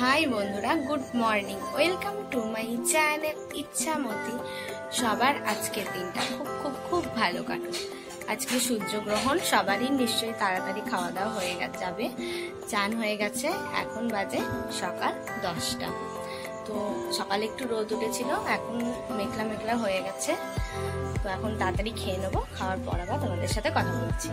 High বন্ধুরা, good morning. Welcome to my channel Ichhamati. সবার আজকের দিনটা খুব খুব খুব ভালো কাটুক। আজকে সূর্যগ্রহণ, সবারই নিশ্চয়ই তাড়াতাড়ি খাওয়া দাওয়া হয়ে যাবে। চান হয়ে গেছে, এখন বাজে সকাল দশটা। তো সকালে একটু রোদ উঠেছিল, এখন মেঘলা মেঘলা হয়ে গেছে। তো এখন তাড়াতাড়ি খেয়ে নেব, খাওয়ার পর আবার তোমাদের সাথে কথা বলছি।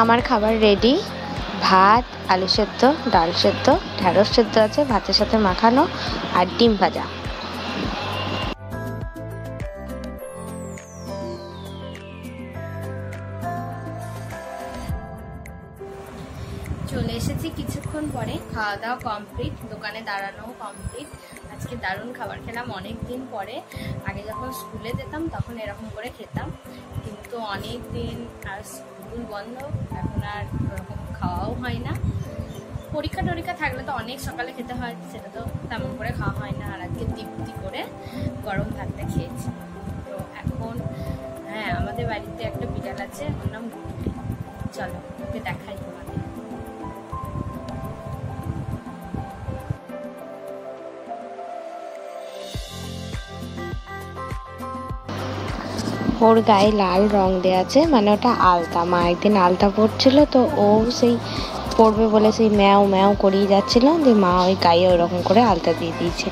আমার খাবার রেডি ভাত, আলু সেদ্ধ, ডাল সেদ্ধ ঢ্যাঁড়স সেদ্ধ আছে, ভাতের সাথে মাখানো, আর ডিম ভাজা। চলে এসেছি কিছুক্ষণ পরে খাওয়া দাওয়া কমপ্লিট দোকানে দাঁড়ানো কমপ্লিট আজকে দারুণ খাবার খেলাম অনেক দিন পরে। আগে যখন স্কুলে যেতাম, তখন এরকম করে খেতাম। কিন্তু অনেক দিন আর স্কুল বন্ধ, এখন আর ওরকম খাওয়াও হয় না। পরীক্ষা টরীক্ষা থাকলে তো অনেক সকালে খেতে হয়, সেটা তো তেমন করে খাওয়া হয় না। আর আজকে তৃপ্তি করে গরম ভাতটা খেয়েছি। তো এখন হ্যাঁ আমাদের বাড়িতে একটা বিড়াল আছে, ওর নাম। চলো, ওকে দেখাই। ওর গায়ে লাল রং দেওয়া আছে মানে ওটা আলতা। মা একদিন আলতা পরছিল, তো ও সেই পড়বে বলে সেই ম্যাও ম্যাও করিয়ে যাচ্ছিল দিয়ে মা ওই গায়ে ওরকম করে আলতা দিয়ে দিয়েছে।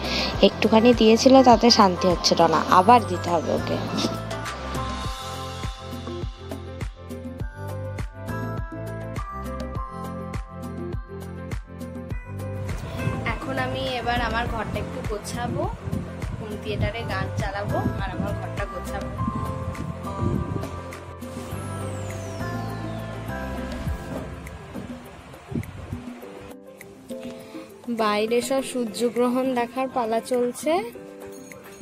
একটুখানি দিয়েছিল, তাতে শান্তি হচ্ছিল না, আবার দিতে হবে ওকে। এখন আমি এবার আমার ঘরটা একটু গোছাবো হোম থিয়েটারে গান চালাবো, আর আমার ঘরটা গোছাবো। বাইরে সব সূর্যগ্রহণ দেখার পালা চলছে।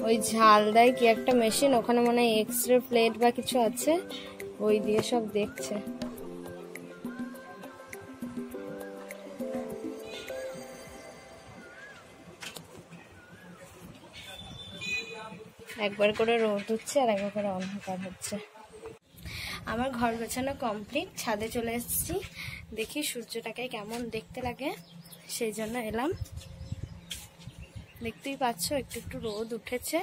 ওই ঝাল দেয় কি একটা মেশিন ওখানে মনে হয় এক্স রে প্লেট বা কিছু আছে, ওই দিয়ে সব দেখছে। একবার করে রোদ হচ্ছে আর একবার করে অন্ধকার হচ্ছে। আমার ঘর গোছানো কমপ্লিট ছাদে চলে এসেছি। দেখি সূর্যটাকে কেমন দেখতে লাগে। সেই জন্য এলাম। দেখতেই পাচ্ছ, একটু একটু রোদ উঠেছে।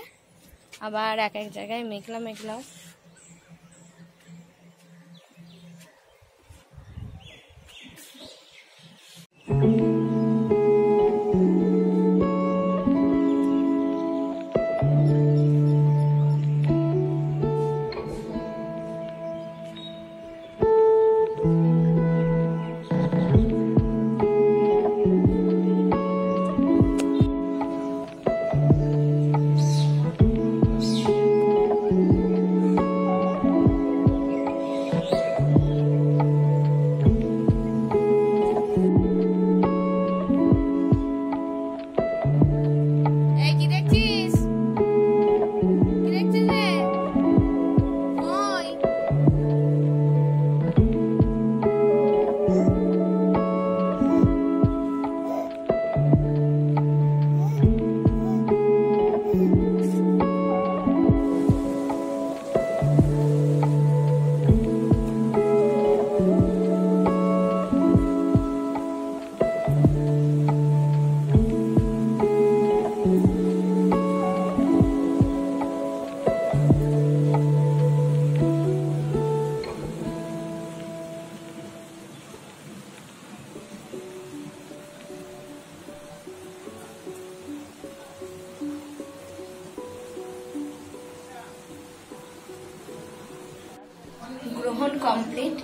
আবার এক এক জায়গায় মেঘলা মেঘলাও। এই কমপ্লিট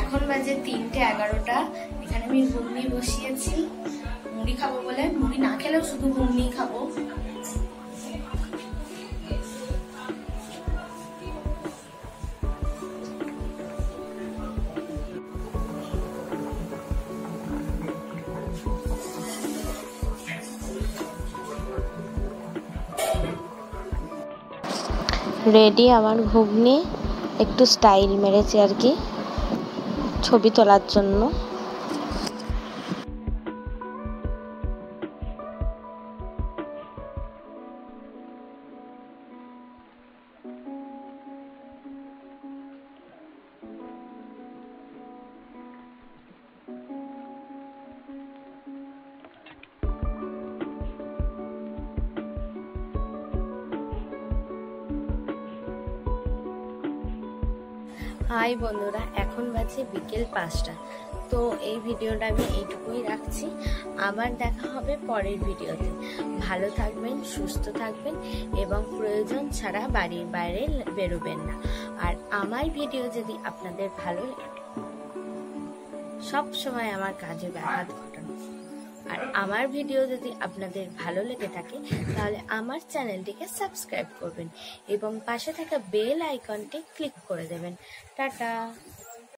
এখন বাজে তিনটে এগারোটা। এখানে আমি ঘুগনি বসিয়েছি। মুড়ি খাব বলে। মুড়ি না খেলেও শুধু ঘুগনি খাব। রেডি আমার ঘুগনি? একটু স্টাইল মেরেছি আর কি ছবি তোলার জন্য। হাই বন্ধুরা, এখন বাজে বিকেল পাঁচটা। তো এই ভিডিওটা আমি এইটুকুই রাখছি। আবার দেখা হবে পরের ভিডিওতে। ভালো থাকবেন, সুস্থ থাকবেন এবং প্রয়োজন ছাড়া বাড়ির বাইরে বেরোবেন না। আর আমার ভিডিও যদি আপনাদের ভালো সব সময় আমার কাজে ব্যাঘাত ঘটানো। আর আমার ভিডিও যদি আপনাদের ভালো লেগে থাকে, তাহলে আমার চ্যানেলটিকে সাবস্ক্রাইব করবেন এবং পাশে থাকা বেল আইকনটি ক্লিক করে দেবেন। টাটা!